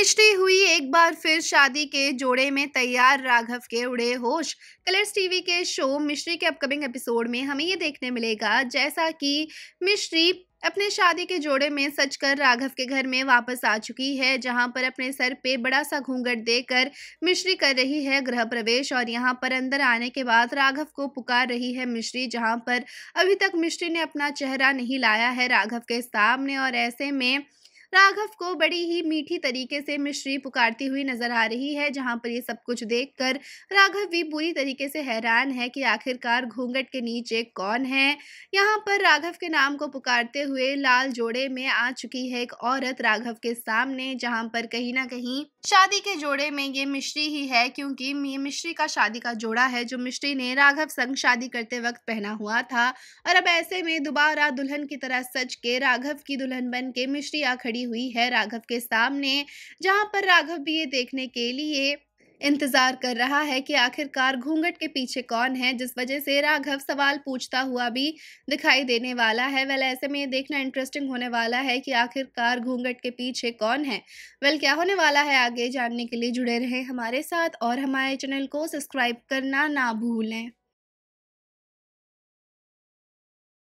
मिष्टी हुई एक बार फिर शादी के जोड़े में तैयार, राघव के उड़े होश। कलर्स टीवी के शो मिश्री के अपकमिंग एपिसोड में हमें ये देखने मिलेगा, जैसा कि मिश्री अपने शादी के जोड़े में सचकर राघव के घर में वापस आ चुकी है, जहाँ पर अपने सर पे बड़ा सा घूंघट देकर मिश्री कर रही है गृह प्रवेश और यहाँ पर अंदर आने के बाद राघव को पुकार रही है मिश्री जहाँ पर अभी तक मिश्री ने अपना चेहरा नहीं लाया है राघव के सामने और ऐसे में राघव को बड़ी ही मीठी तरीके से मिश्री पुकारती हुई नज़र आ रही है, जहाँ पर ये सब कुछ देखकर राघव भी बुरी तरीके से हैरान है कि आखिरकार घूंघट के नीचे कौन है। यहाँ पर राघव के नाम को पुकारते हुए लाल जोड़े में आ चुकी है एक औरत राघव के सामने, जहाँ पर कहीं ना कहीं शादी के जोड़े में ये मिश्री ही है क्योंकि ये मिश्री का शादी का जोड़ा है, जो मिश्री ने राघव संग शादी करते वक्त पहना हुआ था। और अब ऐसे में दोबारा दुल्हन की तरह सच के राघव की दुल्हन बन के मिश्री आ खड़ी हुई है राघव के सामने, जहाँ पर राघव भी ये देखने के लिए इंतज़ार कर रहा है कि आखिरकार घूंघट के पीछे कौन है, जिस वजह से राघव सवाल पूछता हुआ भी दिखाई देने वाला है। वेल, ऐसे में ये देखना इंटरेस्टिंग होने वाला है कि आखिरकार घूंघट के पीछे कौन है। वेल, क्या होने वाला है आगे जानने के लिए जुड़े रहें हमारे साथ और हमारे चैनल को सब्सक्राइब करना ना भूलें।